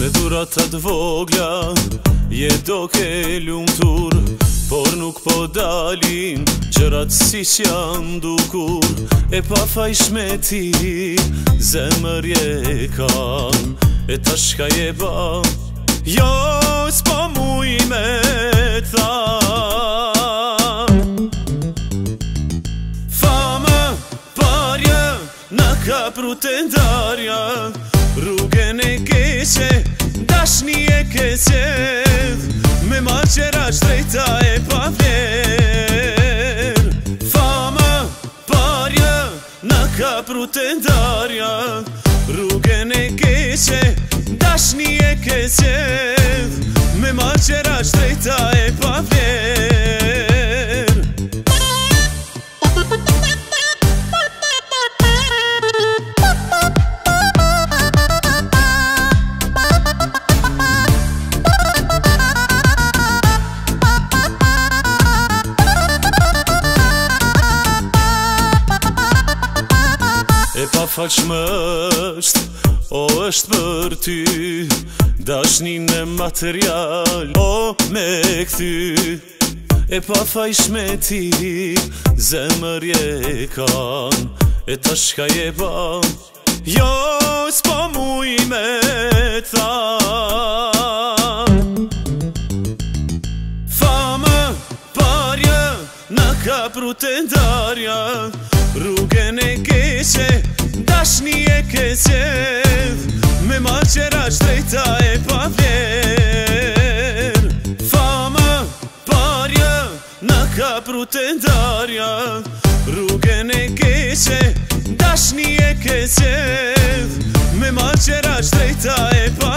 Me dhurat të vogla, je do ke lumë Por nuk po dalin, gjërat si që janë dukur E pa fa ish me ti, zemër je kam E ta shka je ba, jo s'po mu me tha Fama, parja, në kapru të ndarja dashni e ke qedh Me ma qera shtrejta e pa vjer Fama, parja, na ka pru të darja Rrugën e keqe, dashni e ke qedh Me ma qera shtrejta e pa vjer pa faqmësht O është për ty Dashni në material O me këty E pa fajshme ti Zemër je kam E ta shka je ba Jo, s'po muj me ta Fama, parja Në kapru të darja Rrugën e keqe Tash një e ke Me ma shtrejta e pa fler Fama, parja, në ka pru të ndarja Rrugën e keqe Tash një e ke Me ma shtrejta e pa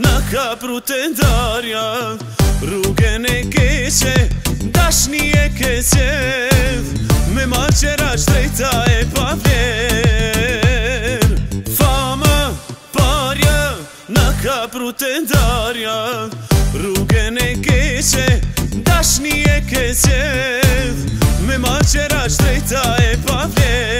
Në kapru të ndarja, Rrugën e keqe, dash një e keqe, me ma qera shtrejta e pa Fama, parja, në kapru të ndarja, Rrugën e keqe, dash një e keqe, me ma qera shtrejta e pa